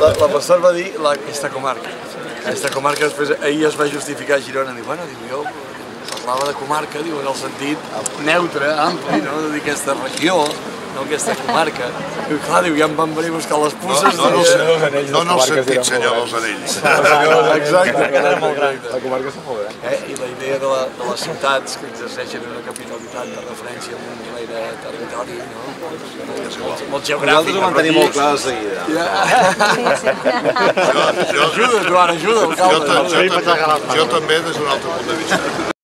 La, la pastor va dir la, aquesta comarca. Aquesta comarca després ahir es va justificar a Girona, diu, bueno, diu, jo parlava de comarca, diu, en el sentit neutre, ampli, no? de dir aquesta regió, no aquesta comarca. Diu, clar, diu, ja em van venir a buscar les No, puces. no, no, diu, no, no en el sentit, senyor, dels anells. Exacte, exacte. La comarca està molt bé. Eh? I la idea de, la, de les ciutats que exerceixen una capitalitat de referència amb un nivell de territori, no? Molt, molt Nosaltres geogràfic. ho vam tenir molt clar de seguida. Jo, jo, Ajuda, Joan, ajuda, jo, jo, jo, també, jo també des d'un altre punt de vista.